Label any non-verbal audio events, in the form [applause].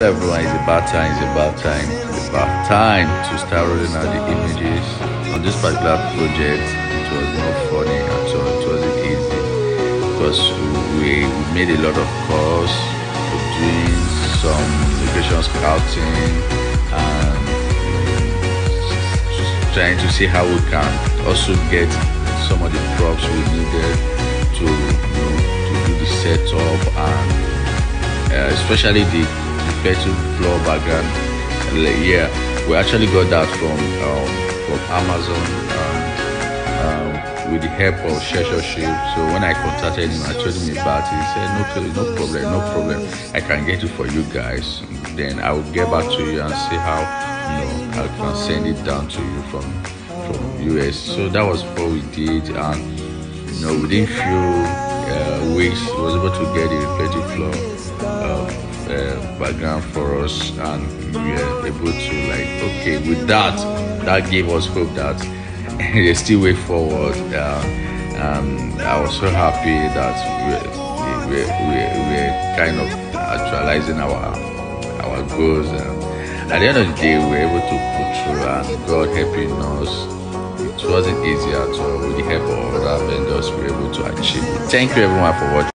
everyone, it's about time, it's about time, it's about time to start rolling out the images. On this particular project, it was not funny at all, it wasn't easy because we, we made a lot of calls for doing some location scouting and trying to see how we can also get some of the props we needed to, you know, to do the setup and uh, especially the reflective floor background. Yeah, we actually got that from um, from Amazon um, um, with the help of Shesha. So when I contacted him, I told him about it. He said, "No, no problem, no problem. I can get it for you guys. Then I will get back to you and see how you know I can send it down to you from from US." So that was what we did, and you know within few uh, weeks, he was able to get the reflective floor. Uh, uh, background for us and we were able to like okay with that that gave us hope that [laughs] there's still way forward uh, and I was so happy that we we we we're kind of actualizing our our goals and at the end of the day we were able to put through and God helping us it wasn't easy at all with the help of other vendors we were able to achieve it. thank you everyone for watching